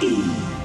E.